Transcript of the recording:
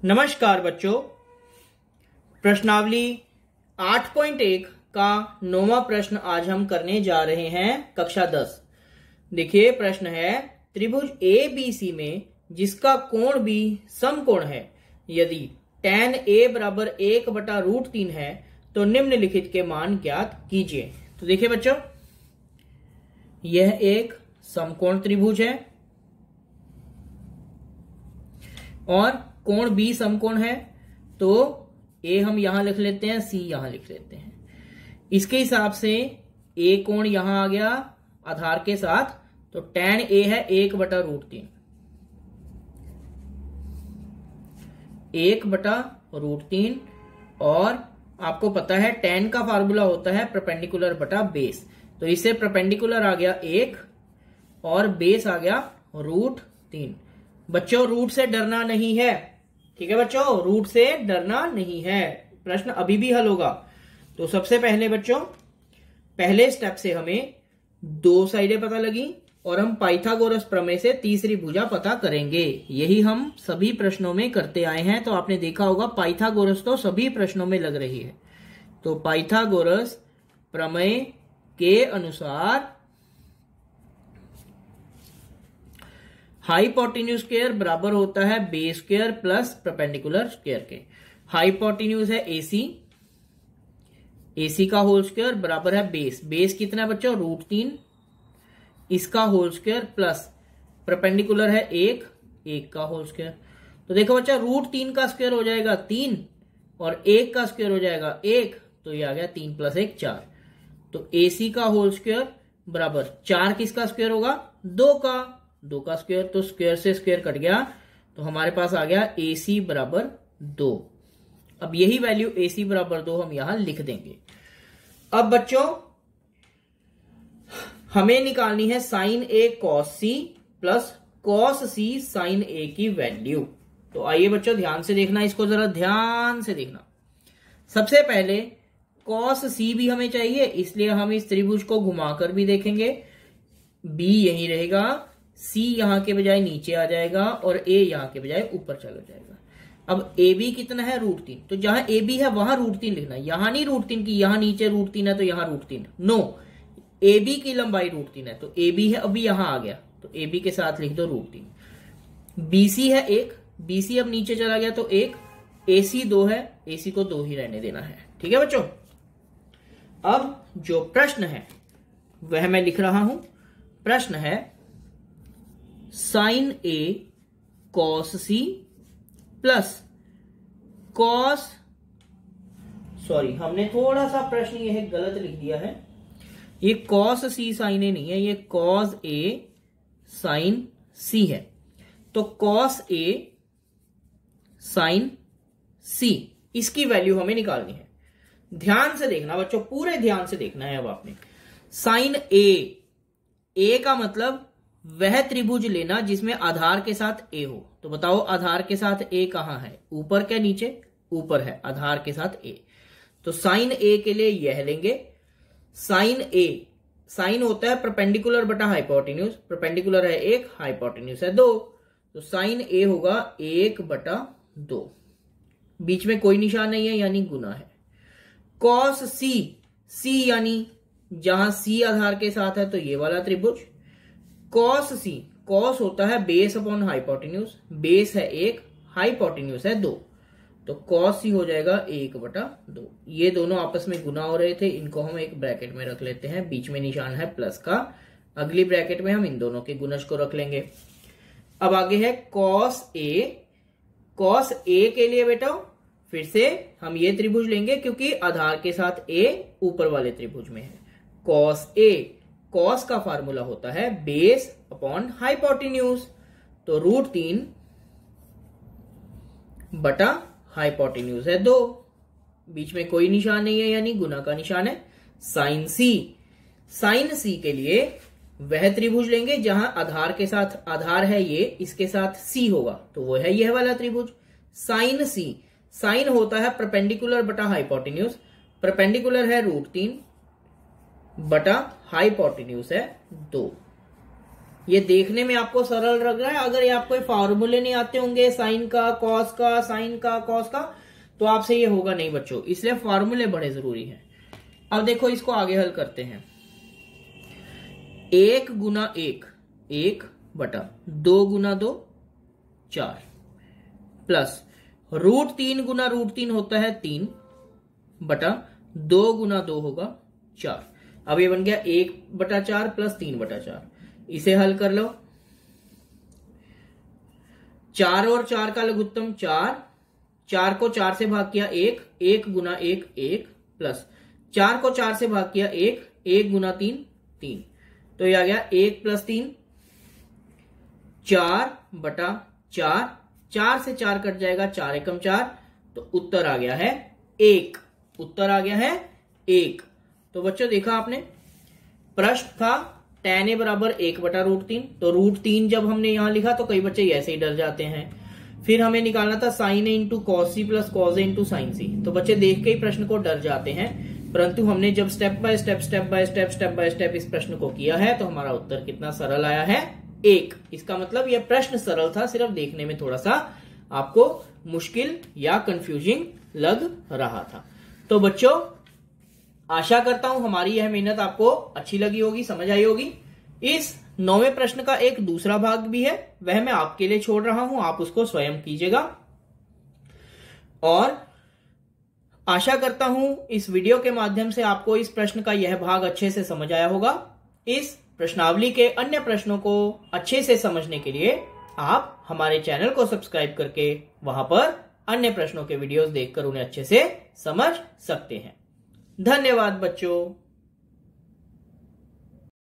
नमस्कार बच्चों। प्रश्नावली 8.1 का नौवा प्रश्न आज हम करने जा रहे हैं, कक्षा 10 देखिए, प्रश्न है, त्रिभुज ए बी सी में जिसका कोण भी समकोण है, यदि tan ए बराबर एक बटा रूट तीन है तो निम्नलिखित के मान ज्ञात कीजिए। तो देखिए बच्चों, यह एक समकोण त्रिभुज है, और कोण बी समकोण है तो ए हम यहाँ लिख लेते हैं, सी यहाँ लिख लेते हैं। इसके हिसाब से ए कोण यहाँ आ गया आधार के साथ तो टेन ए है एक बटा रूट तीन। एक बटा रूट तीन, और आपको पता है टेन का फार्मूला होता है प्रपेंडिकुलर बटा बेस तो इससे प्रपेंडिकुलर आ गया एक, और बेस आ गया रूट तीन। बच्चों रूट से डरना नहीं है ठीक है बच्चों? रूट से डरना नहीं है। प्रश्न अभी भी हल होगा। तो सबसे पहले बच्चों, पहले स्टेप से हमें दो साइडें पता लगी और हम पाइथागोरस प्रमेय से तीसरी भुजा पता करेंगे। यही हम सभी प्रश्नों में करते आए हैं। तो आपने देखा होगा, पाइथागोरस तो सभी प्रश्नों में लग रही है। तो पाइथागोरस प्रमेय के अनुसार हाईपोटिन्यूज स्केयर बराबर होता है base square plus perpendicular square के। हाईपोटिन्यूज है एसी एसी का होल स्क्वेयर बराबर है बेस बेस कितना है बच्चों? रूट तीन। इसका होल स्क्वेयर प्लस प्रपेंडिकुलर है एक। एक का होल स्क्वेयर तो देखो बच्चा रूट तीन का स्क्वेयर हो जाएगा तीन और एक का स्क्वेयर हो जाएगा एक। तो ये आ गया तीन प्लस एक, चार। तो एसी का होल स्क्वेयर बराबर चार किसका स्क्वेयर होगा? दो का। दो का स्क्वायर तो स्क्वायर से स्क्वायर कट गया तो हमारे पास आ गया ए सी बराबर दो। अब यही वैल्यू ए सी बराबर दो हम यहाँ लिख देंगे। अब बच्चों, हमें निकालनी है sine A cos C plus cos C sine A की वैल्यू तो आइए बच्चों, ध्यान से देखना, इसको जरा ध्यान से देखना। सबसे पहले कॉस सी भी हमें चाहिए, इसलिए हम इस त्रिभुज को घुमाकर भी देखेंगे। बी यही रहेगा सी यहाँ के बजाय नीचे आ जाएगा और ए यहाँ के बजाय ऊपर चला जाएगा। अब ए बी कितना है? रूट तीन। तो जहाँ ए बी है, वहाँ रूट तीन लिखना यहाँ नहीं रूट तीन की यहाँ नीचे रूट तीन है तो यहाँ रूट तीन। नो ए बी की लंबाई रूट तीन है तो ए बी है, अभी यहाँ आ गया। तो ए बी के साथ लिख दो रूट तीन। बीसी है एक। बीसी अब नीचे चला गया तो एक। ए सी दो है। ए सी को दो ही रहने देना है। ठीक है बच्चों? अब जो प्रश्न है, वह मैं लिख रहा हूँ। प्रश्न है sine A cos C plus cos sorry हमने थोड़ा सा प्रश्न यह गलत लिख दिया है। ये कॉस सी साइन ए नहीं है, ये कॉस ए साइन सी है। तो कॉस ए साइन सी इसकी वैल्यू हमें निकालनी है। ध्यान से देखना बच्चों, पूरे ध्यान से देखना है अब आपने। साइन ए ए का मतलब वह त्रिभुज लेना जिसमें आधार के साथ ए हो। तो बताओ, आधार के साथ ए कहाँ है? ऊपर क्या नीचे? ऊपर है, आधार के साथ ए तो साइन ए के लिए यह लेंगे। साइन ए साइन होता है परपेंडिकुलर बटा हाइपोटिन्यूज परपेंडिकुलर है एक हाइपोटिन्यूज है दो। तो साइन ए होगा एक बटा दो। बीच में कोई निशान नहीं है, यानी गुना है। कॉस सी सी यानी जहाँ सी आधार के साथ है तो ये वाला त्रिभुज। कॉस सी कॉस होता है बेस अपॉन हाइपोटिन्यूज बेस है एक हाइपोटिन्यूज है दो। तो कॉस सी हो जाएगा एक बटा दो। ये दोनों आपस में गुना हो रहे थे, इनको हम एक ब्रैकेट में रख लेते हैं। बीच में निशान है प्लस का। अगली ब्रैकेट में हम इन दोनों के गुनज को रख लेंगे। अब आगे है कॉस ए कॉस ए के लिए बेटा, फिर से हम ये त्रिभुज लेंगे क्योंकि आधार के साथ ए ऊपर वाले त्रिभुज में है। कॉस ए कॉस का फार्मूला होता है बेस अपॉन हाइपोटिन्यूज तो रूट तीन बटा हाइपोटिन्यूज है दो। बीच में कोई निशान नहीं है, यानी गुना का निशान है साइन सी साइन सी के लिए वह त्रिभुज लेंगे जहाँ आधार के साथ आधार है ये, इसके साथ सी होगा। तो वो है यह वाला त्रिभुज। साइन सी साइन होता है प्रपेंडिकुलर बटा हाइपोटिन्यूज प्रपेंडिकुलर है रूट तीन। बटा हाइपोटिन्यूज है दो। ये देखने में आपको सरल लग रहा है। अगर ये आपको फॉर्मूले नहीं आते होंगे, साइन का, कॉस का, साइन का, कॉस का तो आपसे ये होगा नहीं बच्चों। इसलिए फॉर्मूले बड़े ज़रूरी हैं। अब देखो, इसको आगे हल करते हैं। एक गुना एक एक बटा दो गुना दो, चार। प्लस रूट तीन गुना रूट तीन होता है तीन, बटा दो गुना दो होगा चार। अब ये बन गया एक बटा चार प्लस तीन बटा चार। इसे हल कर लो। चार और चार का लघुत्तम चार। चार को चार से भाग किया एक एक गुना एक एक प्लस। चार को चार से भाग किया एक एक गुना तीन तीन। तो ये आ गया एक प्लस तीन। चार बटा चार। चार से चार कट जाएगा, चार एकम चार। तो उत्तर आ गया है एक। उत्तर आ गया है एक। तो बच्चों देखा आपने? प्रश्न था टेन ए बराबर एक बटा रूट तीन। तो रूट तीन जब हमने यहाँ लिखा तो कई बच्चे ऐसे ही डर जाते हैं। फिर हमें निकालना था sine A into cos C plus cos A into sine C तो बच्चे देख के ही प्रश्न को डर जाते हैं। परंतु हमने जब step by step step by step step by step इस प्रश्न को किया है तो हमारा उत्तर कितना सरल आया है? एक। इसका मतलब यह प्रश्न सरल था, सिर्फ़ देखने में थोड़ा सा आपको मुश्किल या कंफ्यूजिंग लग रहा था। तो बच्चों आशा करता हूँ हमारी यह मेहनत आपको अच्छी लगी होगी, समझ आई होगी। इस नौवे प्रश्न का एक दूसरा भाग भी है, वह मैं आपके लिए छोड़ रहा हूँ, आप उसको स्वयं कीजिएगा। और आशा करता हूँ इस वीडियो के माध्यम से आपको इस प्रश्न का यह भाग अच्छे से समझ आया होगा। इस प्रश्नावली के अन्य प्रश्नों को अच्छे से समझने के लिए आप हमारे चैनल को सब्सक्राइब करके वहाँ पर अन्य प्रश्नों के वीडियोस देखकर उन्हें अच्छे से समझ सकते हैं। धन्यवाद बच्चों।